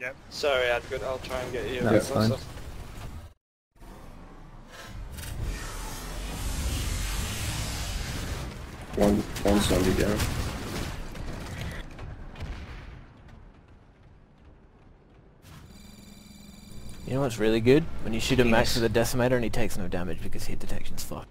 Yep. Sorry, Adgood, I'll try and get you. No, a it's fine. One, one zombie down. You know what's really good? When you shoot a max with a decimator and he takes no damage because hit detection's fucked.